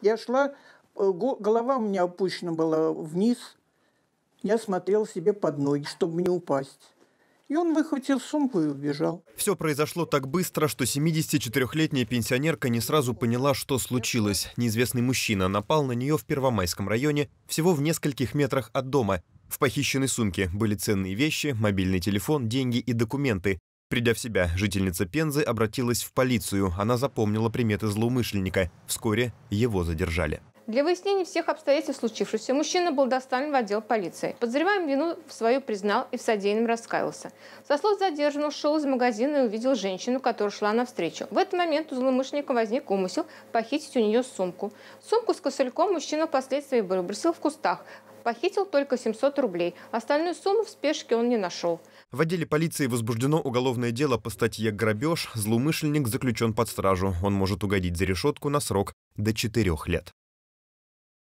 Я шла, э, голова у меня опущена была вниз. Я смотрел себе под ноги, чтобы не упасть. И он выхватил сумку и убежал. Все произошло так быстро, что 74-летняя пенсионерка не сразу поняла, что случилось. Неизвестный мужчина напал на нее в Первомайском районе всего в нескольких метрах от дома. В похищенной сумке были ценные вещи, мобильный телефон, деньги и документы. Придя в себя, жительница Пензы обратилась в полицию. Она запомнила приметы злоумышленника. Вскоре его задержали. Для выяснения всех обстоятельств случившегося мужчина был доставлен в отдел полиции. Подозреваемый вину в свою признал и в содеянном раскаялся. Со слов задержанного ушел из магазина и увидел женщину, которая шла навстречу. В этот момент у злоумышленника возник умысел похитить у нее сумку. Сумку с кошельком мужчина впоследствии выбросил в кустах. Похитил только 700 рублей. Остальную сумму в спешке он не нашел. В отделе полиции возбуждено уголовное дело по статье «Грабеж». Злоумышленник заключен под стражу. Он может угодить за решетку на срок до 4 лет.